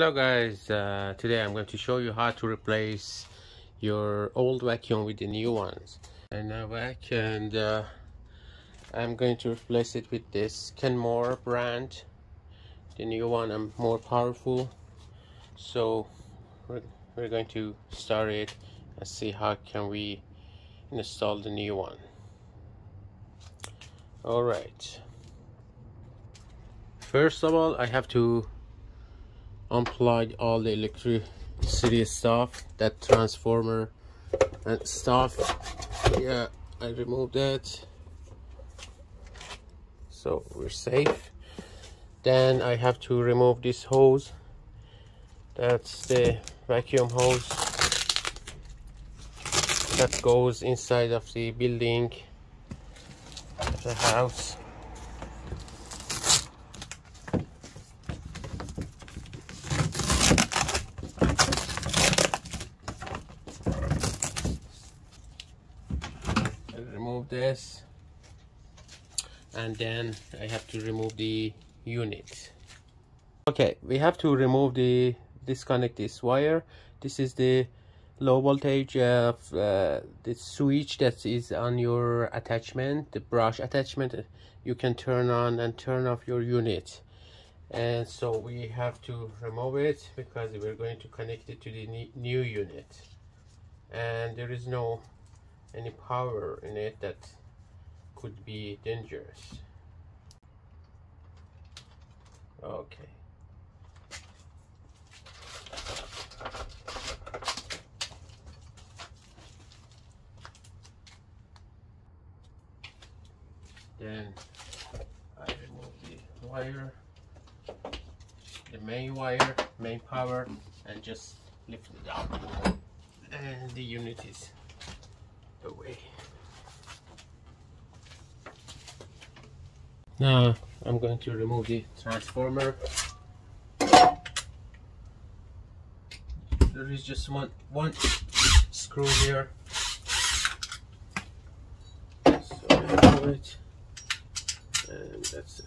Hello guys, uh, today I'm going to show you how to replace your old vacuum with the new ones. And now back and uh, I'm going to replace it with this Kenmore brand. The new one I'm more powerful. So we're, we're going to start it and see how can we install the new one. Alright. First of all I have to unplug all the electricity stuff that transformer and stuff. Yeah I removed that so we're safe. Then I have to remove this hose. That's the vacuum hose that goes inside of the building the house remove this. And then I have to remove the unit. Okay we have to remove the disconnect this wire. This is the low voltage of uh, the switch that is on your attachment the brush attachment. You can turn on and turn off your unit. And so we have to remove it because we're going to connect it to the new unit. And there is no any power in it that could be dangerous. Okay. Then I remove the wire the main wire main power and just lift it up. And the unit is away. Now I'm going to remove the transformer. There is just one one screw here. So it and that's it.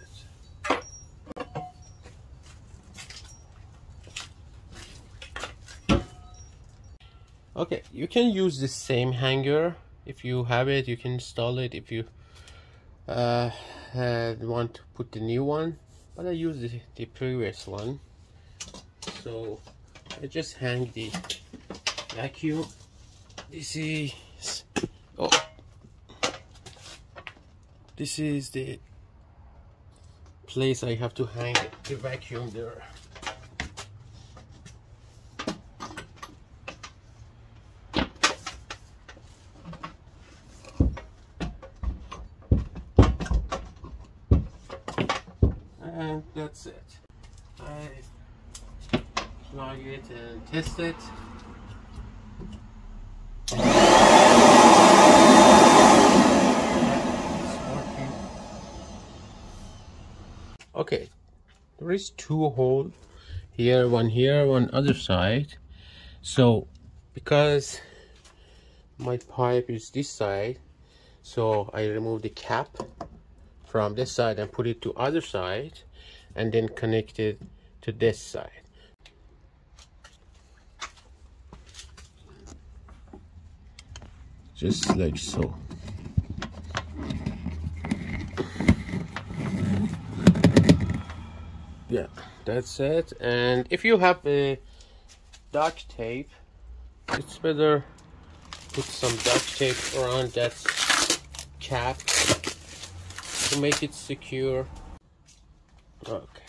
okay you can use the same hanger if you have it you can install it. If you uh, want to put the new one but I use the, the previous one. So I just hang the vacuum. This is oh. This is the place I have to hang the vacuum there and that's it. I plug it and test it. Okay there is two hole here one here one other side. So because my pipe is this side so I remove the cap from this side and put it to other side and then connect it to this side. Just like so. Yeah that's it. And if you have a duct tape it's better put some duct tape around that cap to make it secure. Okay.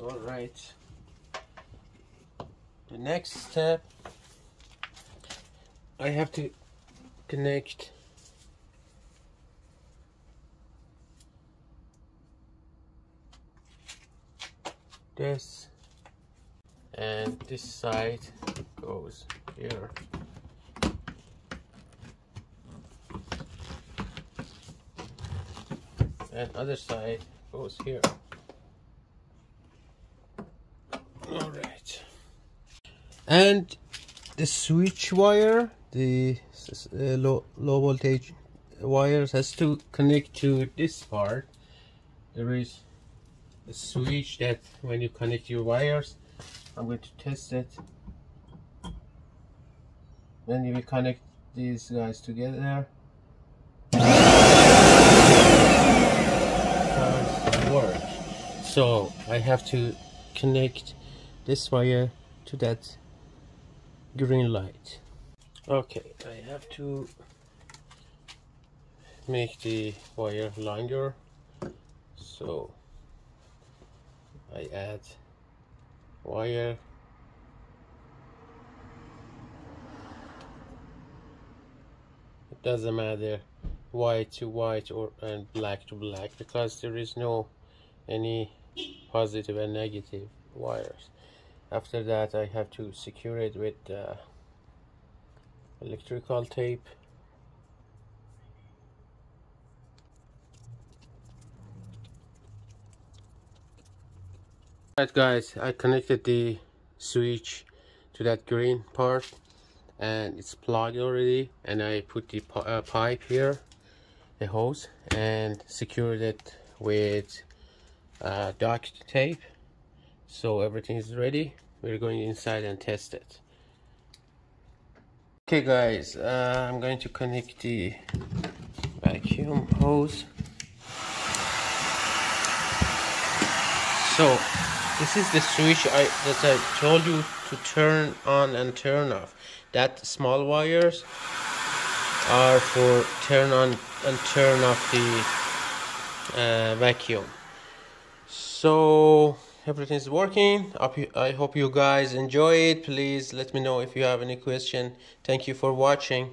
All right. The next step, I have to connect this and this side goes here. And other side goes here. All right. And the switch wire the uh, low low voltage wires has to connect to this part. There is a switch that when you connect your wires I'm going to test it. Then you will connect these guys together. Work so I have to connect this wire to that green light. Okay I have to make the wire longer. So I add wire it doesn't matter. White to white or and black to black because there is no any positive and negative wires. After that I have to secure it with uh, electrical tape Alright guys, I connected the switch to that green part and it's plugged already and I put the uh, pipe here, the hose and secured it with uh, duct tape. So everything is ready. We're going inside and test it. Okay guys uh, I'm going to connect the vacuum hose. So this is the switch I, that I told you to turn on and turn off. That small wires are for turn on and turn off the uh, vacuum. So everything is working. I hope you guys enjoy it. Please let me know if you have any question. Thank you for watching.